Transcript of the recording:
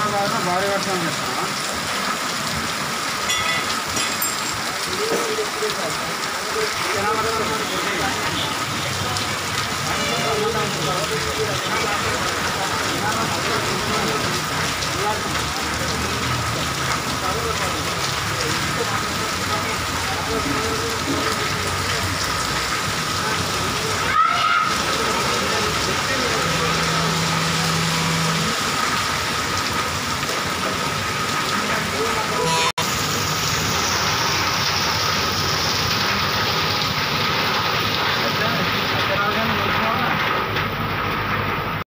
ఏమన్నా భారీ వర్షం చేస్తావా Thank